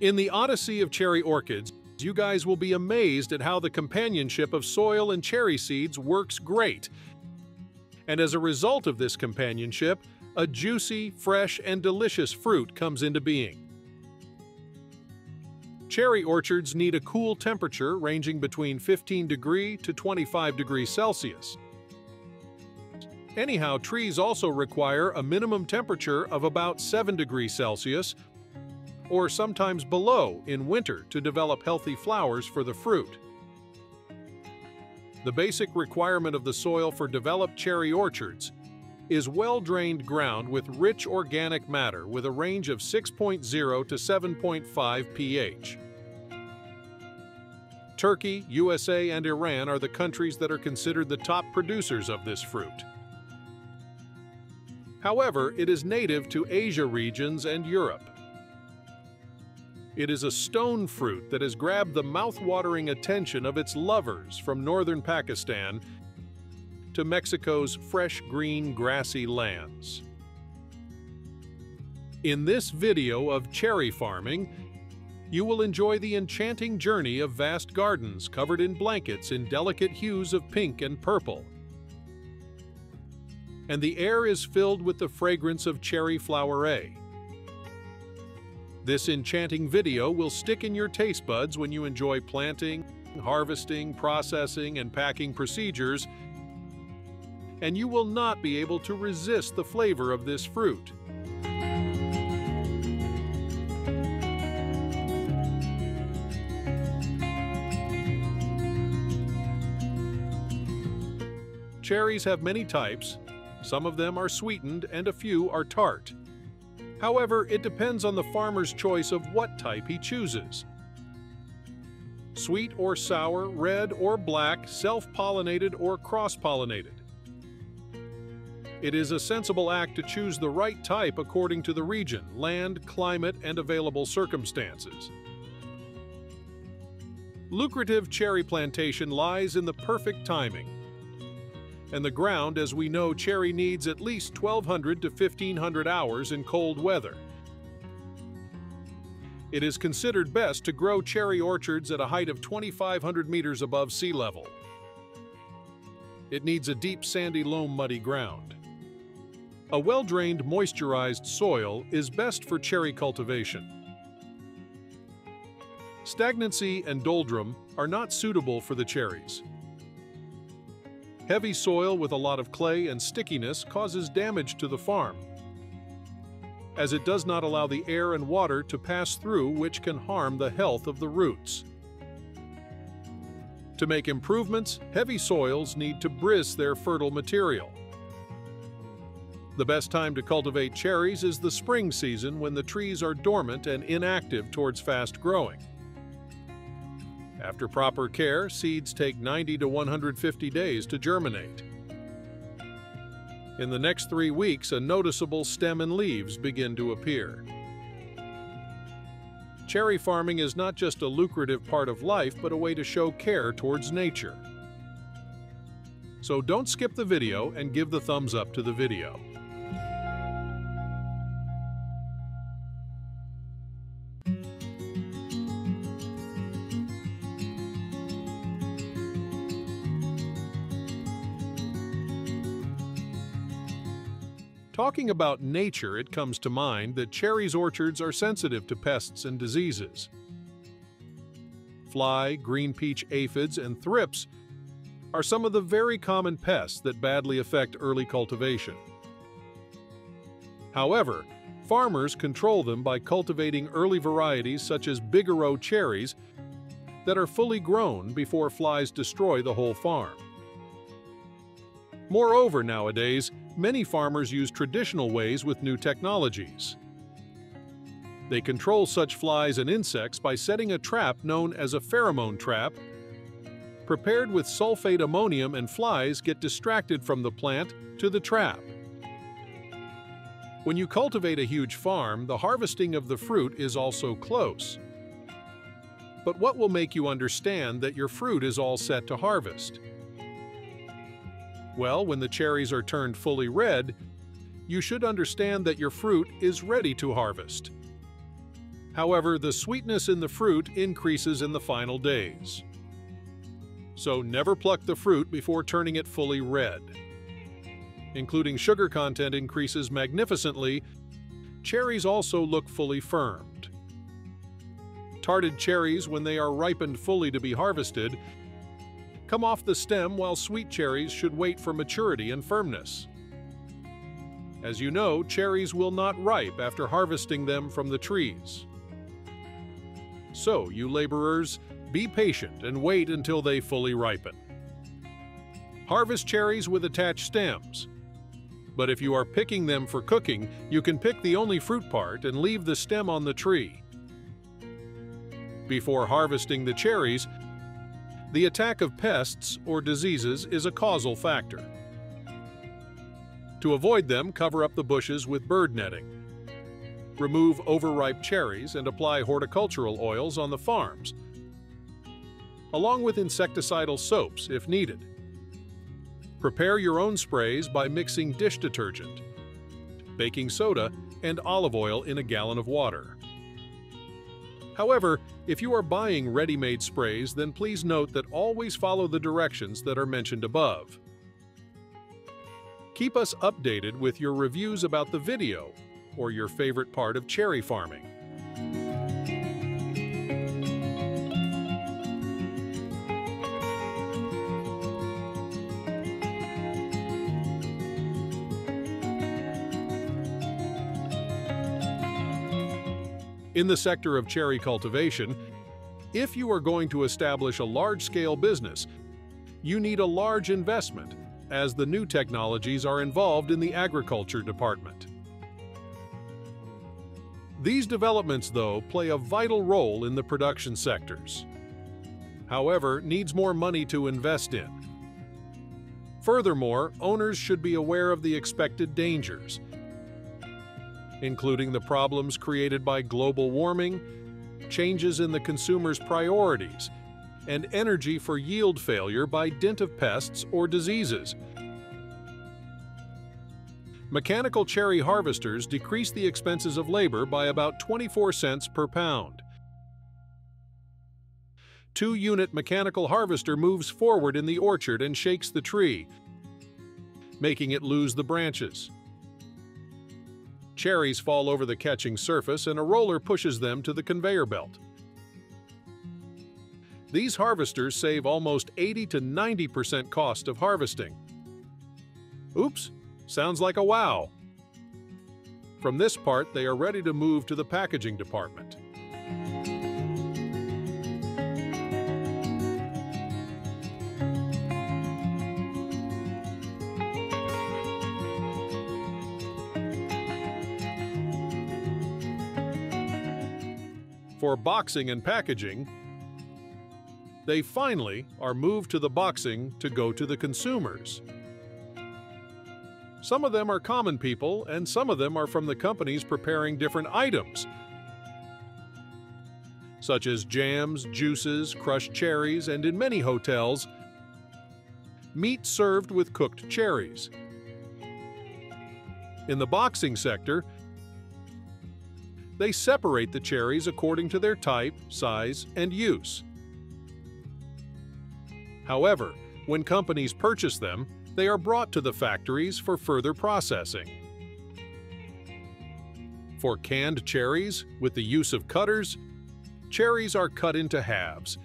In the Odyssey of Cherry Orchards, you guys will be amazed at how the companionship of soil and cherry seeds works great. And as a result of this companionship, a juicy, fresh, and delicious fruit comes into being. Cherry orchards need a cool temperature ranging between 15 degree to 25 degrees Celsius. Anyhow, trees also require a minimum temperature of about 7 degrees Celsius or sometimes below in winter to develop healthy flowers for the fruit. The basic requirement of the soil for developed cherry orchards is well-drained ground with rich organic matter with a range of 6.0 to 7.5 pH. Turkey, USA, and Iran are the countries that are considered the top producers of this fruit. However, it is native to Asia regions and Europe. It is a stone fruit that has grabbed the mouth-watering attention of its lovers from northern Pakistan to Mexico's fresh green grassy lands. In this video of cherry farming, you will enjoy the enchanting journey of vast gardens covered in blankets in delicate hues of pink and purple. And the air is filled with the fragrance of cherry flower-A. This enchanting video will stick in your taste buds when you enjoy planting, harvesting, processing, and packing procedures, and you will not be able to resist the flavor of this fruit. Cherries have many types. Some of them are sweetened and a few are tart. However, it depends on the farmer's choice of what type he chooses. Sweet or sour, red or black, self-pollinated or cross-pollinated. It is a sensible act to choose the right type according to the region, land, climate, and available circumstances. Lucrative cherry plantation lies in the perfect timing and the ground as we know cherry needs at least 1200 to 1500 hours in cold weather. It is considered best to grow cherry orchards at a height of 2500 meters above sea level. It needs a deep sandy loam muddy ground. A well-drained moisturized soil is best for cherry cultivation. Stagnancy and doldrum are not suitable for the cherries. Heavy soil with a lot of clay and stickiness causes damage to the farm, as it does not allow the air and water to pass through which can harm the health of the roots. To make improvements, heavy soils need to bris their fertile material. The best time to cultivate cherries is the spring season when the trees are dormant and inactive towards fast growing. After proper care, seeds take 90 to 150 days to germinate. In the next three weeks, a noticeable stem and leaves begin to appear. Cherry farming is not just a lucrative part of life, but a way to show care towards nature. So don't skip the video and give the thumbs up to the video. Talking about nature, it comes to mind that cherries orchards are sensitive to pests and diseases. Fly, green peach aphids, and thrips are some of the very common pests that badly affect early cultivation. However, farmers control them by cultivating early varieties such as Bigarreau cherries that are fully grown before flies destroy the whole farm. Moreover, nowadays, many farmers use traditional ways with new technologies. They control such flies and insects by setting a trap known as a pheromone trap. Prepared with sulfate ammonium and flies get distracted from the plant to the trap. When you cultivate a huge farm, the harvesting of the fruit is also close. But what will make you understand that your fruit is all set to harvest? Well, when the cherries are turned fully red, you should understand that your fruit is ready to harvest. However, the sweetness in the fruit increases in the final days. So never pluck the fruit before turning it fully red. Including sugar content increases magnificently, cherries also look fully firmed. Tarted cherries, when they are ripened fully to be harvested, come off the stem while sweet cherries should wait for maturity and firmness. As you know, cherries will not ripe after harvesting them from the trees. So, you laborers, be patient and wait until they fully ripen. Harvest cherries with attached stems. But if you are picking them for cooking, you can pick the only fruit part and leave the stem on the tree. Before harvesting the cherries, the attack of pests or diseases is a causal factor. To avoid them, cover up the bushes with bird netting. Remove overripe cherries and apply horticultural oils on the farms, along with insecticidal soaps if needed. Prepare your own sprays by mixing dish detergent, baking soda, and olive oil in a gallon of water. However, if you are buying ready-made sprays, then please note that always follow the directions that are mentioned above. Keep us updated with your reviews about the video or your favorite part of cherry farming. In the sector of cherry cultivation, if you are going to establish a large-scale business, you need a large investment, as the new technologies are involved in the agriculture department. These developments, though, play a vital role in the production sectors. However, needs more money to invest in. Furthermore, owners should be aware of the expected dangers, including the problems created by global warming, changes in the consumer's priorities, and energy for yield failure by dint of pests or diseases. Mechanical cherry harvesters decrease the expenses of labor by about 24 cents per pound. Two-unit mechanical harvester moves forward in the orchard and shakes the tree, making it lose the branches. Cherries fall over the catching surface and a roller pushes them to the conveyor belt. These harvesters save almost 80 to 90% cost of harvesting. Oops, sounds like a wow. From this part, they are ready to move to the packaging department. For boxing and packaging, they finally are moved to the boxing to go to the consumers. Some of them are common people, and some of them are from the companies preparing different items, such as jams, juices, crushed cherries, and in many hotels, meat served with cooked cherries. In the boxing sector, they separate the cherries according to their type, size, and use. However, when companies purchase them, they are brought to the factories for further processing. For canned cherries, with the use of cutters, cherries are cut into halves,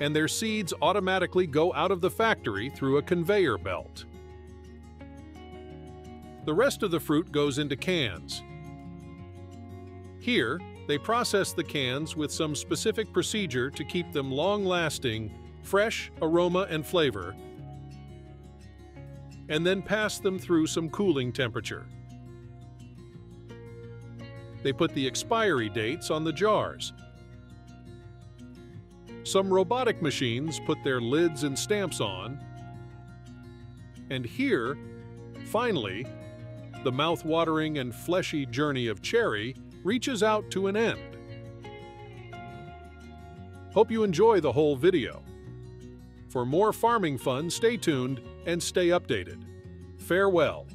and their seeds automatically go out of the factory through a conveyor belt. The rest of the fruit goes into cans, here, they process the cans with some specific procedure to keep them long-lasting, fresh aroma and flavor, and then pass them through some cooling temperature. They put the expiry dates on the jars. Some robotic machines put their lids and stamps on. And here, finally, the mouth-watering and fleshy journey of cherry reaches out to an end. Hope you enjoy the whole video. For more farming fun, stay tuned and stay updated. Farewell.